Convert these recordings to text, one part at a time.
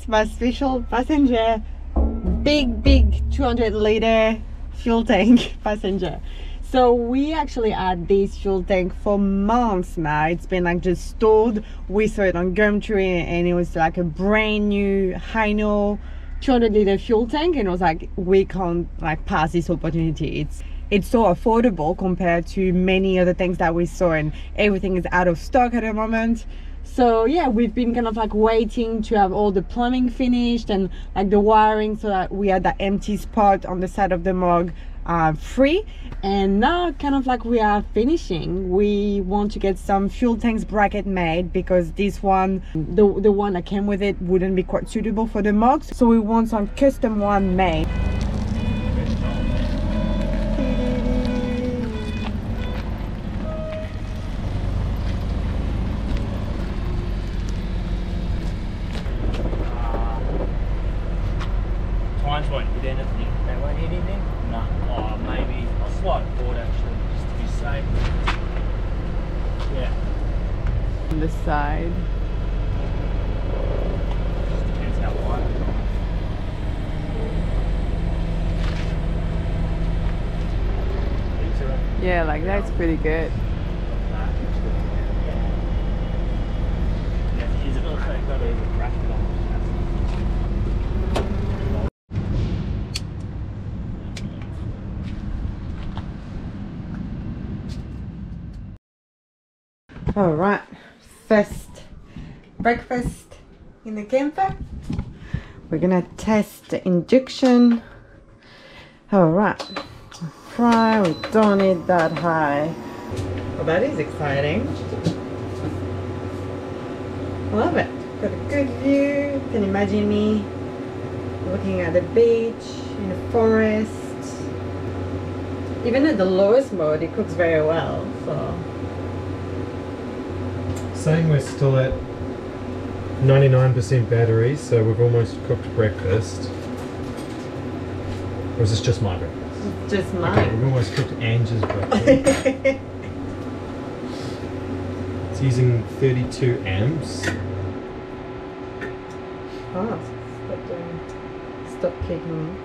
is, my special passenger. Big, big 200 liter fuel tank passenger. So we actually had this fuel tank for months now. It's been like just stored. We saw it on Gumtree and it was like a brand new Hino 200 liter fuel tank and it was like we can't like pass this opportunity. It's it's so affordable compared to many other things that we saw and everything is out of stock at the moment so yeah we've been kind of like waiting to have all the plumbing finished and like the wiring so that we had that empty spot on the side of the Mog uh, free. And now kind of like we are finishing. We want to get some fuel tanks bracket made because this one the, the one that came with it wouldn't be quite suitable for the Mogs. So we want some custom one made Tines won't hit anything. They won't hit anything? No. Oh, maybe. I'll slide it forward actually, just to be safe. Yeah. on the side Just depends how wide it's on. These are up yeah like that's pretty good. All right first breakfast in the camper. We're gonna test the induction all right fry we don't need that high. Well that is exciting. I love it. Got a good view. Can imagine me looking at the beach in the forest. Even at the lowest mode it cooks very well so. Saying we're still at 99% battery, so we've almost cooked breakfast. Or is this just my breakfast? Just Okay, mine we've almost cooked Ange's breakfast. it's using 32 amps. Oh, stop doing. Stop kicking.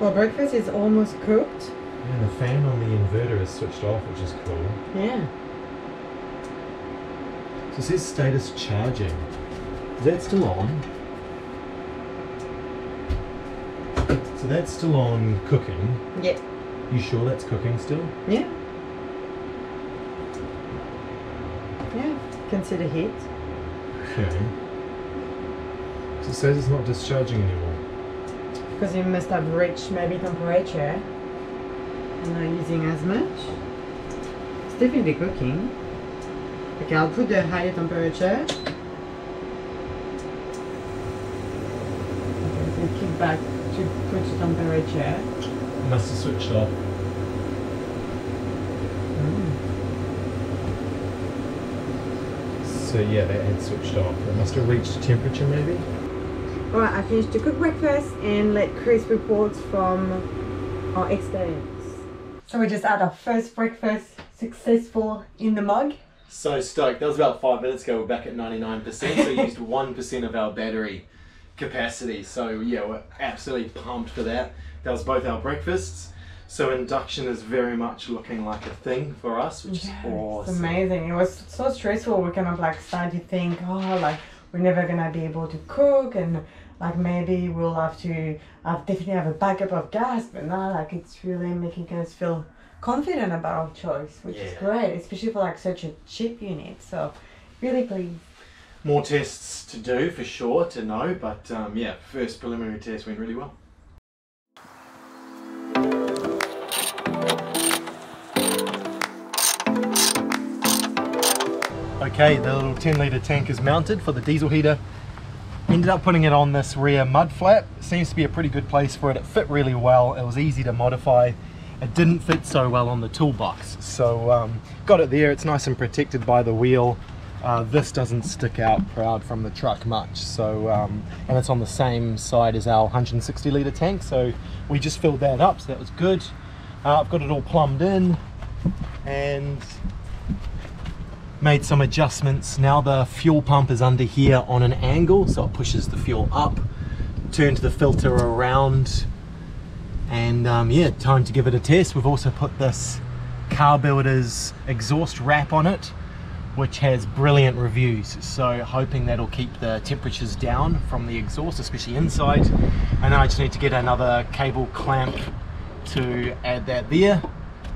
Well, breakfast is almost cooked. And the fan on the inverter is switched off, which is cool. Yeah. So it says status charging. Is that still on? So that's still on cooking. Yeah. You sure that's cooking still? Yeah. Yeah. Consider heat. Okay. So it says it's not discharging anymore. Because you must have reached maybe temperature. And not using as much. It's definitely cooking. Okay, I'll put the higher temperature. Okay, kick back to put the temperature. Must have switched off. So yeah, that had switched off. It must have reached temperature maybe. Alright, I finished to cook breakfast and let Chris report from our experience. So we just had our first breakfast successful in the Mog. So stoked. That was about five minutes ago. We're back at 99%. So we used 1% of our battery capacity. So yeah, we're absolutely pumped for that. That was both our breakfasts. So induction is very much looking like a thing for us, which is awesome. It's amazing. It was so stressful. We kind of like started to think, oh, like we're never gonna be able to cook, and like maybe we'll have to have definitely have a backup of gas. But now, like it's really making us feel confident about our choice, which is great, especially for like such a cheap unit. So really pleased. More tests to do for sure to know, but um, yeah, first preliminary test went really well. Okay, the little 10 litre tank is mounted for the diesel heater. Ended up putting it on this rear mud flap. Seems to be a pretty good place for it. It fit really well. It was easy to modify. It didn't fit so well on the toolbox. So um, got it there. It's nice and protected by the wheel. Uh, this doesn't stick out proud from the truck much. So um, and it's on the same side as our 160 litre tank. So we just filled that up. So that was good. Uh, I've got it all plumbed in and made some adjustments. Now the fuel pump is under here on an angle, so it pushes the fuel up. Turned the filter around, and um, yeah, time to give it a test. We've also put this Car Builders exhaust wrap on it, which has brilliant reviews. So hoping that'll keep the temperatures down from the exhaust, especially inside. And I just need to get another cable clamp to add that there,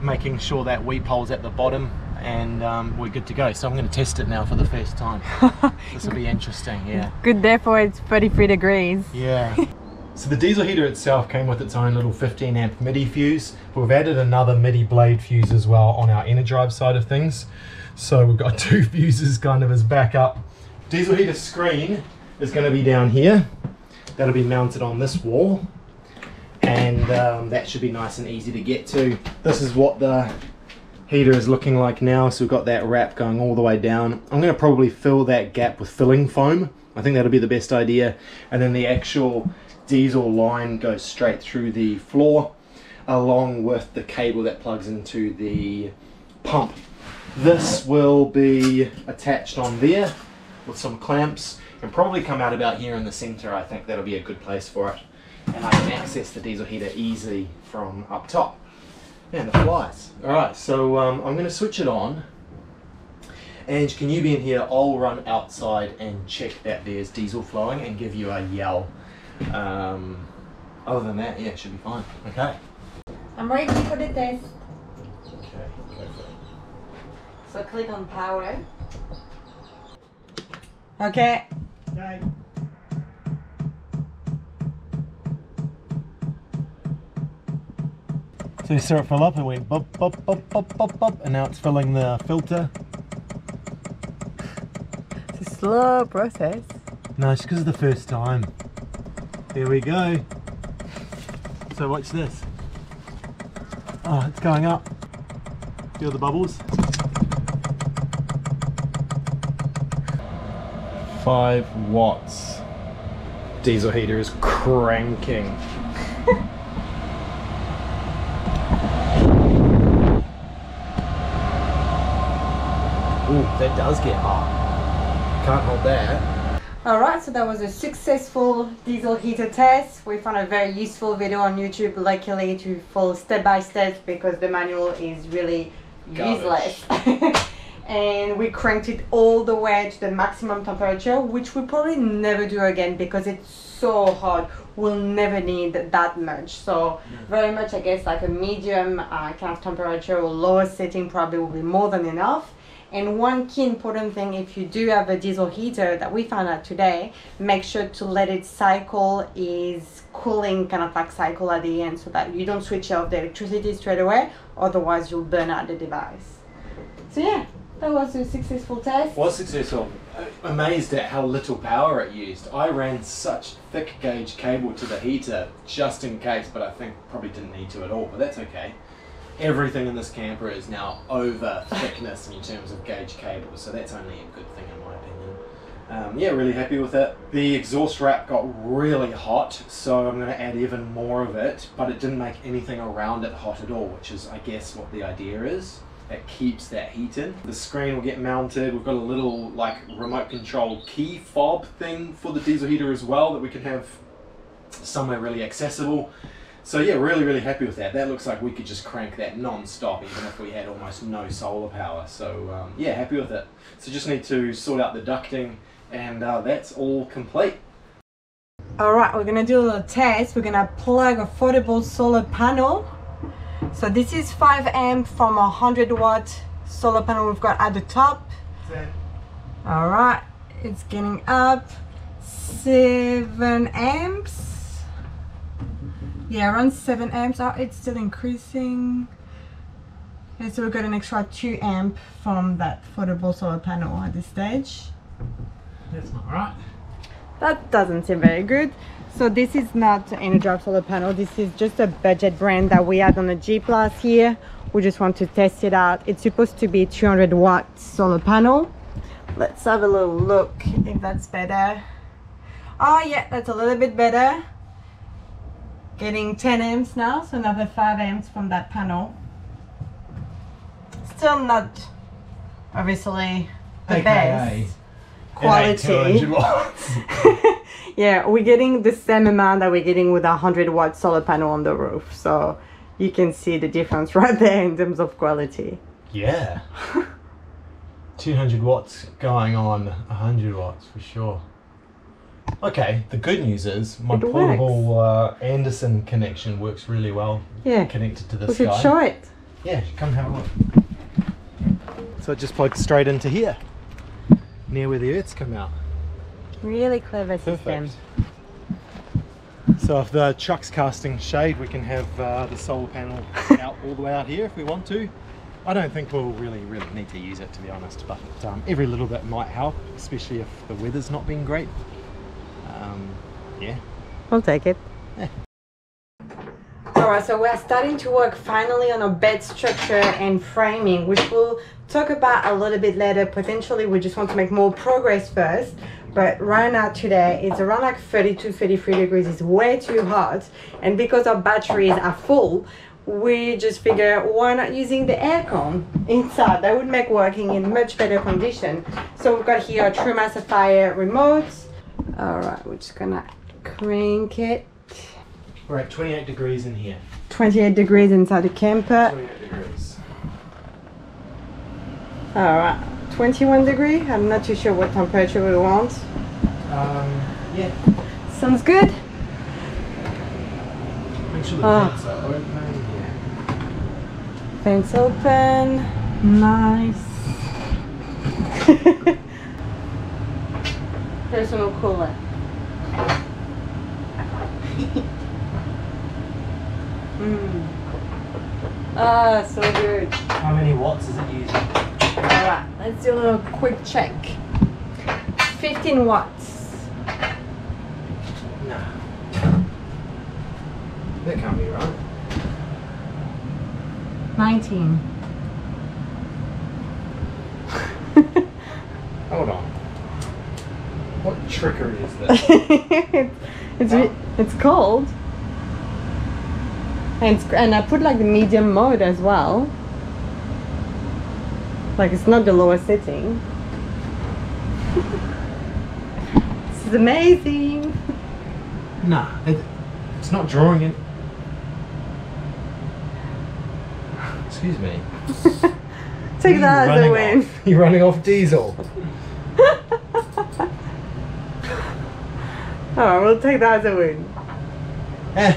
making sure that weep hole's at the bottom and um, we're good to go. So I'm going to test it now for the first time. this will be interesting, yeah. Good therefore it's 33 degrees. Yeah. so the diesel heater itself came with its own little 15 amp MIDI fuse. We've added another MIDI blade fuse as well on our Enerdrive side of things. So we've got two fuses kind of as backup. Diesel heater screen is going to be down here. That'll be mounted on this wall. And um, that should be nice and easy to get to. This is what the heater is looking like now. So we've got that wrap going all the way down. I'm going to probably fill that gap with filling foam. I think that'll be the best idea. And then the actual diesel line goes straight through the floor along with the cable that plugs into the pump. This will be attached on there with some clamps and probably come out about here in the center. I think that'll be a good place for it. And I can access the diesel heater easily from up top. Man, the flies. Alright, so um, I'm going to switch it on. Ange, can you be in here? I'll run outside and check that there's diesel flowing and give you a yell. Um, other than that, yeah, it should be fine. Okay. I'm ready for the test. Okay, go for it. So click on power. Okay. Okay. So you saw it fill up and went bop, bop, bop, bop, bop, bop, and now it's filling the filter. It's a slow process. No, it's because of the first time. Here we go. So watch this. Oh, it's going up. Feel the bubbles? Five watts. Diesel heater is cranking. Ooh, that does get hot. Can't hold that. Alright, so that was a successful diesel heater test. We found a very useful video on YouTube, luckily to follow step by step because the manual is really Garbage. useless. and we cranked it all the way to the maximum temperature, which we probably never do again because it's so hot. We'll never need that much. So very much, I guess, like a medium uh, kind of temperature or lower setting probably will be more than enough. And one key important thing, if you do have a diesel heater that we found out today, make sure to let it cycle is cooling kind of like cycle at the end so that you don't switch off the electricity straight away, otherwise you'll burn out the device. So yeah, that was a successful test. Was successful. Uh, amazed at how little power it used. I ran such thick gauge cable to the heater just in case, but I think probably didn't need to at all, but that's okay. Everything in this camper is now over thickness in terms of gauge cable, so that's only a good thing in my opinion. Um, yeah, really happy with it. The exhaust wrap got really hot, so I'm going to add even more of it, but it didn't make anything around it hot at all, which is, I guess, what the idea is. It keeps that heat in. The screen will get mounted. We've got a little like remote control key fob thing for the diesel heater as well that we can have somewhere really accessible. So yeah, really, really happy with that. That looks like we could just crank that non-stop even if we had almost no solar power. So um, yeah, happy with it. So just need to sort out the ducting and uh, that's all complete. Alright, we're gonna do a little test. We're gonna plug a foldable solar panel. So this is 5 amp from a 100 watt solar panel we've got at the top. Alright, it's getting up. 7 amps. Yeah, around 7 amps. Oh, it's still increasing. Okay, so we've got an extra 2 amp from that foldable solar panel at this stage. That's not right. That doesn't seem very good. So this is not an Enerdrive solar panel. This is just a budget brand that we had on the G Plus here. We just want to test it out. It's supposed to be 200 watt solar panel. Let's have a little look if that's better. Oh yeah, that's a little bit better. Getting 10 amps now, so another 5 amps from that panel. Still not obviously the AKA, best quality. watts. yeah, we're getting the same amount that we're getting with a 100 watt solar panel on the roof. So you can see the difference right there in terms of quality. Yeah. 200 watts going on 100 watts for sure. Okay, the good news is my It portable uh, Anderson connection works really well Yeah, connected to we this should guy. show it. Yeah, come have a look. So it just plugs straight into here, near where the earths come out. Really clever system. Perfect. So if the truck's casting shade, we can have uh, the solar panel out all the way out here if we want to. I don't think we'll really, really need to use it to be honest, but um, every little bit might help, especially if the weather's not been great. Um, yeah. I'll take it. Alright, so we're starting to work finally on a bed structure and framing, which we'll talk about a little bit later. Potentially, we just want to make more progress first. But right now, today, it's around like 32, 33 degrees. It's way too hot. And because our batteries are full, we just figure why not using the aircon inside? That would make working in much better condition. So we've got here a Truma Saphir remote. Alright, we're just gonna crank it. We're at 28 degrees in here. 28 degrees inside the camper. 28 degrees. Alright, 21 degree. I'm not too sure what temperature we want. Um, yeah. Sounds good. Make sure the Ah. vents are open. Yeah. Fence open. Nice. Personal cooler. mm. Ah, so good. How many watts is it using? Alright, let's do a little quick check. 15 watts. Nah. That can't be right. 19. Hold on. What trickery is this? it's it's, re- it's cold. And, it's, and I put like the medium mode as well. Like it's not the lowest setting. this is amazing. nah, it, it's not drawing it. Excuse me. Take that as a win. off. You're running off diesel. Oh, we'll take that as a win. Eh.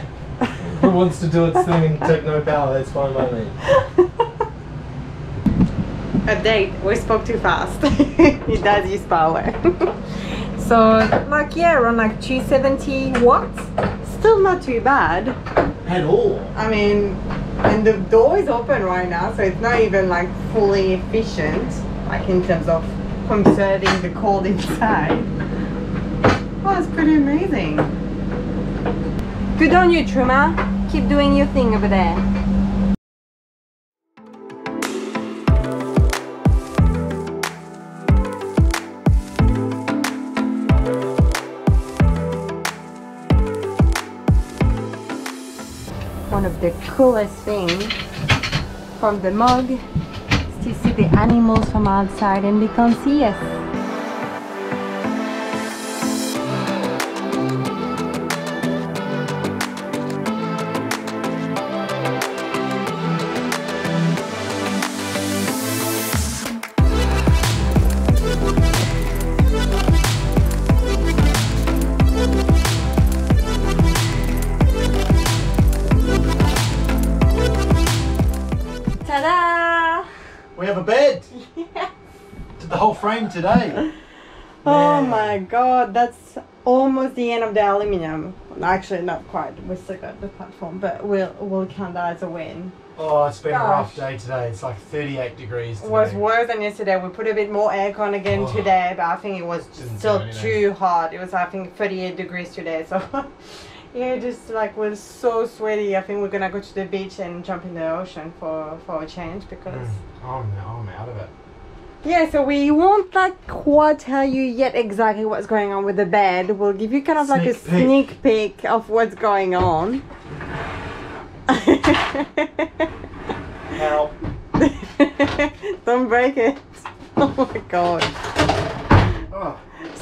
Who wants to do its thing and take no power? That's fine by me. Update, we spoke too fast. it does use power. so, like, yeah, around like 270 watts. Still not too bad. At all. I mean, and the door is open right now, so it's not even like fully efficient, like in terms of conserving the cold inside. Oh, it's pretty amazing. Good on you, Truma. Keep doing your thing over there. One of the coolest things from the Mog is to see the animals from outside and they can't see us. Today. Oh Man. my god, that's almost the end of the aluminium. Actually, not quite. We still got the platform, but we'll we'll count that as a win. Oh, it's been a rough day today. It's like 38 degrees It today. was worse than yesterday. We put a bit more aircon again Oh. today, but I think it was Didn't still too hot. It was I think 38 degrees today, so yeah, just like we're so sweaty. I think we're gonna go to the beach and jump in the ocean for for a change because. Mm, I'm, I'm out of it. Yeah, so we won't like quite tell you yet exactly what's going on with the bed. We'll give you kind of like a Sneak peek. sneak peek of what's going on. Help. Don't break it. oh my god. Oh,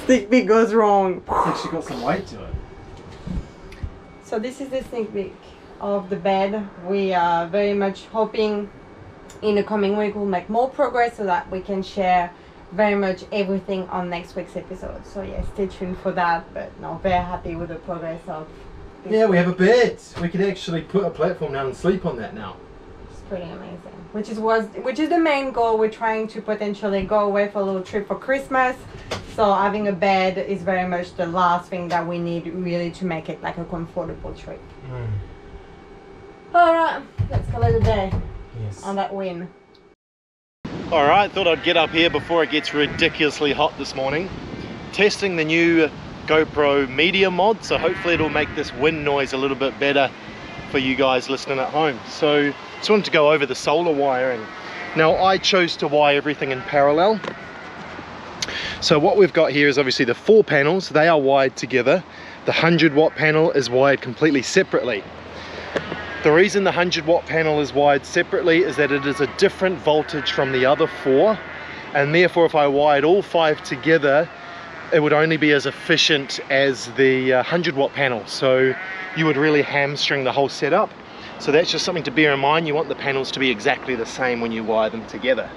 Sneak peek goes wrong. it's actually got some weight to it. So this is the sneak peek of the bed. We are very much hoping in the coming week we'll make more progress so that we can share very much everything on next week's episode. So yeah, stay tuned for that. But no, very happy with the progress of this Yeah, we have a bed. We could actually put a platform down and sleep on that now. It's pretty amazing. Which is was which is the main goal. We're trying to potentially go away for a little trip for Christmas. So having a bed is very much the last thing that we need really to make it like a comfortable trip. Mm. Alright, let's call it a day Yes. on that win. All right, thought I'd get up here before it gets ridiculously hot this morning. Testing the new GoPro Media mod, so hopefully it'll make this wind noise a little bit better for you guys listening at home. So just wanted to go over the solar wiring. Now I chose to wire everything in parallel. So what we've got here is obviously the four panels, they are wired together. The 100 watt panel is wired completely separately. The reason the 100 watt panel is wired separately is that it is a different voltage from the other four and therefore if I wired all five together it would only be as efficient as the uh, 100 watt panel. So you would really hamstring the whole setup. So that's just something to bear in mind. You want the panels to be exactly the same when you wire them together.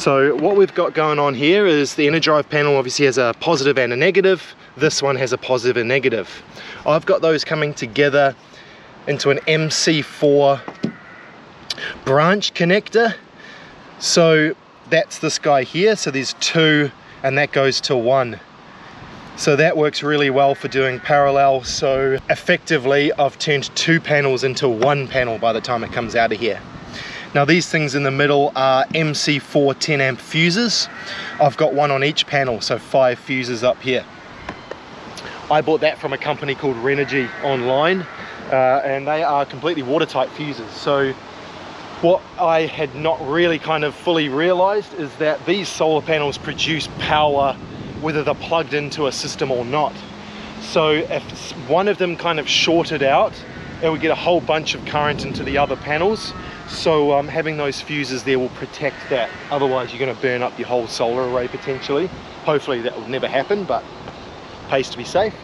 So what we've got going on here is the Enerdrive panel obviously has a positive and a negative. This one has a positive and negative. I've got those coming together into an MC4 branch connector. So that's this guy here. So there's two and that goes to one. So that works really well for doing parallel. So effectively I've turned two panels into one panel by the time it comes out of here. Now these things in the middle are MC4 10 amp fuses. I've got one on each panel, so five fuses up here. I bought that from a company called Renogy online uh, and they are completely watertight fuses. So what I had not really kind of fully realized is that these solar panels produce power whether they're plugged into a system or not. So if one of them kind of shorted out, it would get a whole bunch of current into the other panels. So um, having those fuses there will protect that. Otherwise you're gonna burn up your whole solar array potentially. Hopefully that will never happen, but pays to be safe.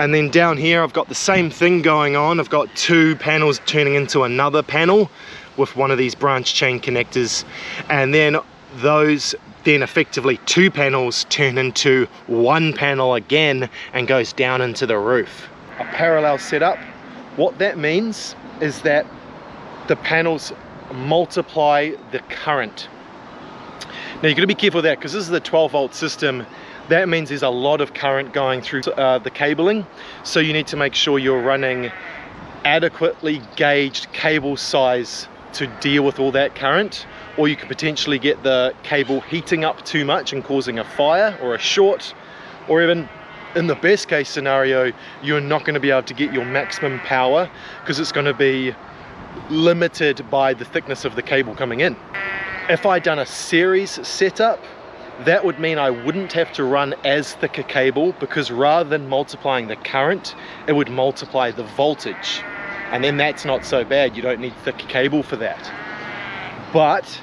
And then down here, I've got the same thing going on. I've got two panels turning into another panel with one of these branch chain connectors. And then those, then effectively two panels turn into one panel again and goes down into the roof. A parallel setup. What that means is that the panels multiply the current. Now you're going to be careful with that because this is a 12 volt system. That means there's a lot of current going through uh, the cabling. So you need to make sure you're running adequately gauged cable size to deal with all that current. Or you could potentially get the cable heating up too much and causing a fire or a short. Or even in the best case scenario, you're not going to be able to get your maximum power because it's going to be limited by the thickness of the cable coming in. If I'd done a series setup, that would mean I wouldn't have to run as thick a cable because rather than multiplying the current, it would multiply the voltage. And then that's not so bad, you don't need thick cable for that. But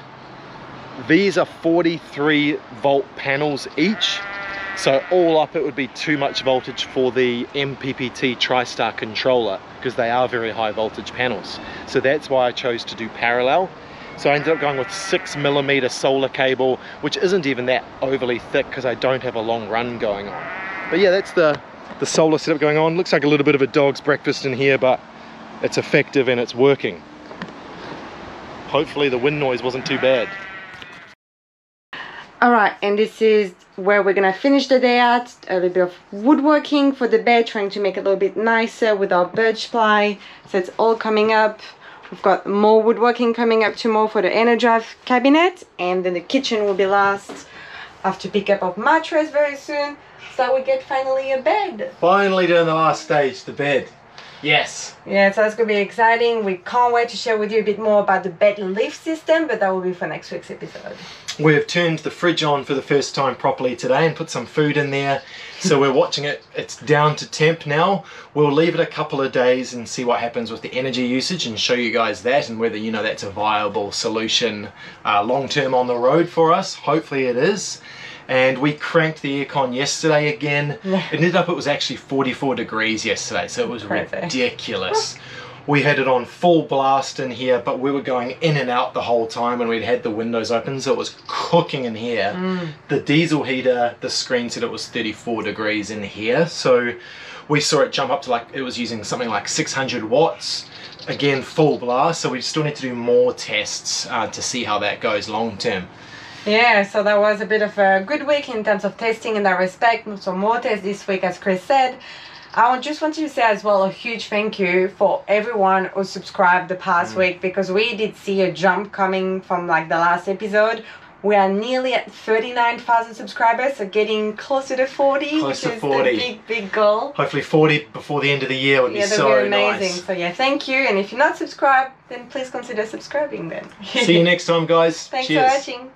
these are 43 volt panels each, so all up it would be too much voltage for the MPPT TriStar controller because they are very high voltage panels. So that's why I chose to do parallel. So I ended up going with six millimeter solar cable, which isn't even that overly thick because I don't have a long run going on. But yeah, that's the, the solar setup going on. Looks like a little bit of a dog's breakfast in here, but it's effective and it's working. Hopefully the wind noise wasn't too bad. All right, and this is where we're gonna finish the day at. A little bit of woodworking for the bed, trying to make it a little bit nicer with our birch ply. So it's all coming up. We've got more woodworking coming up tomorrow for the Enerdrive cabinet, and then the kitchen will be last. I have to pick up a mattress very soon, so we get finally a bed. Finally doing the last stage, the bed. Yes. Yeah, so that's gonna be exciting. We can't wait to share with you a bit more about the bed and lift system, but that will be for next week's episode. We have turned the fridge on for the first time properly today and put some food in there. So we're watching it. It's down to temp now. We'll leave it a couple of days and see what happens with the energy usage and show you guys that and whether you know that's a viable solution uh, long term on the road for us. Hopefully it is. And we cranked the aircon yesterday again. Yeah. It ended up it was actually 44 degrees yesterday, so it was Crazy. ridiculous. We had it on full blast in here, but we were going in and out the whole time and we'd had the windows open, so it was cooking in here. The diesel heater, the screen said it was 34 degrees in here, so we saw it jump up to like, it was using something like 600 watts. Again, full blast, so we still need to do more tests uh, to see how that goes long term. Yeah, so that was a bit of a good week in terms of testing in that respect. So more tests this week, as Chris said. I just wanted to say as well a huge thank you for everyone who subscribed the past mm. week because we did see a jump coming from like the last episode. We are nearly at 39,000 subscribers, so getting closer to 40, Close which to is 40. the big, big goal. Hopefully 40 before the end of the year would Yeah, be so be amazing. nice. So yeah, thank you. And if you're not subscribed, then please consider subscribing then. See you next time, guys. Thanks Cheers. for watching.